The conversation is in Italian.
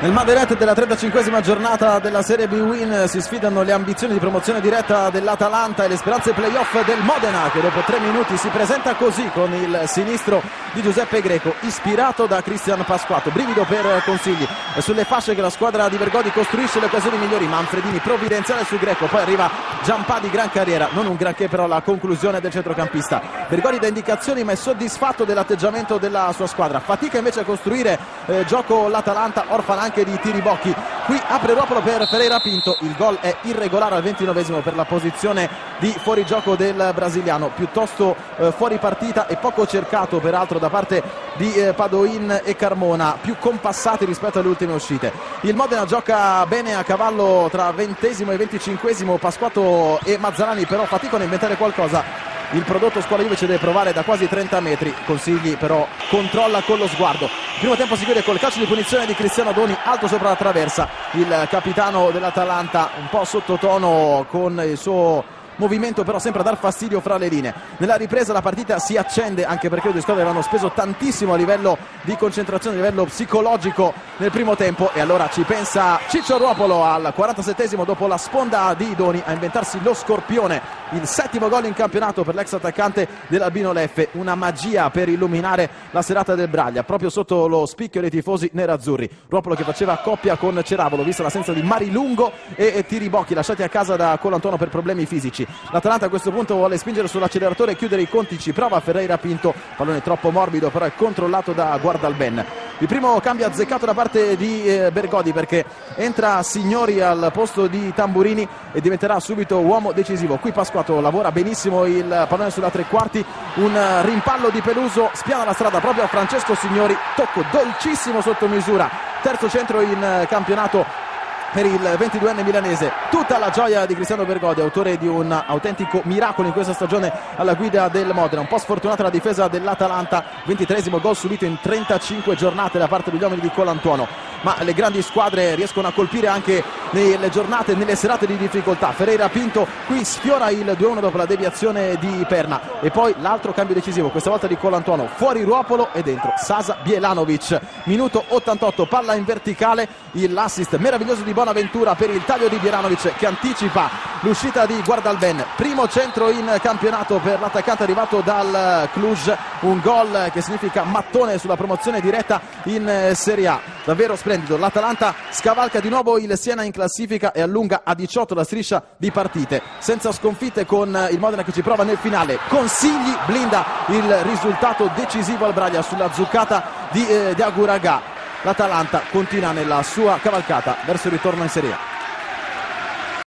Nel Maderet della 35esima giornata della Serie B Win si sfidano le ambizioni di promozione diretta dell'Atalanta e le speranze playoff del Modena che dopo tre minuti si presenta così con il sinistro di Giuseppe Greco ispirato da Cristian Pasquato. Brivido per Consigli sulle fasce che la squadra di Vergodi costruisce le occasioni migliori. Manfredini provvidenziale su Greco, poi arriva Giampà di gran carriera, non un granché però la conclusione del centrocampista. Vergodi dà indicazioni ma è soddisfatto dell'atteggiamento della sua squadra. Fatica invece a costruire eh, gioco l'Atalanta, orfana anche di Tiribocchi. Qui apre Ruopolo per Pereira Pinto, il gol è irregolare al 29 per la posizione di fuorigioco del brasiliano, piuttosto eh, fuori partita e poco cercato peraltro da parte di eh, Padoin e Carmona, più compassati rispetto alle ultime uscite. Il Modena gioca bene a cavallo tra ventesimo e venticinquesimo, Pasquato e Mazzarani però faticano a inventare qualcosa il prodotto scuola Juve ci deve provare da quasi 30 metri. Consigli però controlla con lo sguardo. Primo tempo si chiude col calcio di punizione di Cristiano Doni alto sopra la traversa. Il capitano dell'Atalanta un po' sottotono con il suo movimento però sempre a dar fastidio fra le linee. Nella ripresa la partita si accende anche perché le due squadre avevano speso tantissimo a livello di concentrazione, a livello psicologico nel primo tempo e allora ci pensa Ciccio Ruopolo al 47esimo dopo la sponda di Idoni a inventarsi lo scorpione, il settimo gol in campionato per l'ex attaccante dell'Albino Leffe, una magia per illuminare la serata del Braglia, proprio sotto lo spicchio dei tifosi nerazzurri. Ruopolo che faceva coppia con Ceravolo, vista l'assenza di Marilungo e, e Tiribocchi lasciati a casa da Colantuono per problemi fisici. L'Atalanta a questo punto vuole spingere sull'acceleratore e chiudere i conti, ci prova Ferreira Pinto, pallone troppo morbido però è controllato da Guardalben. Il primo cambio azzeccato da parte di eh, Bergodi perché entra Signori al posto di Tamburini e diventerà subito uomo decisivo. Qui Pasquato lavora benissimo il pallone sulla tre quarti, un rimpallo di Peluso spiana la strada proprio a Francesco Signori, tocco dolcissimo sotto misura, terzo centro in campionato per il 22enne milanese. Tutta la gioia di Cristiano Bergodi, autore di un autentico miracolo in questa stagione alla guida del Modena. Un po' sfortunata la difesa dell'Atalanta, 23esimo gol subito in 35 giornate da parte degli uomini di Colantuono. Ma le grandi squadre riescono a colpire anche nelle giornate, nelle serate di difficoltà. Ferreira Pinto qui sfiora il 2-1 dopo la deviazione di Perna. E poi l'altro cambio decisivo, questa volta di Colantuono, fuori Ruopolo e dentro Sasa Bielanovic. Minuto 88, palla in verticale, l'assist meraviglioso di Bonaventura per il taglio di Bieranovic che anticipa l'uscita di Guardalben. Primo centro in campionato per l'attaccante arrivato dal Cluj, un gol che significa mattone sulla promozione diretta in Serie A. Davvero splendido. L'Atalanta scavalca di nuovo il Siena in classifica e allunga a 18 la striscia di partite. Senza sconfitte con il Modena che ci prova nel finale. Consigli blinda il risultato decisivo al Braglia sulla zuccata di, eh, di Aguraga l'Atalanta continua nella sua cavalcata verso il ritorno in Serie A.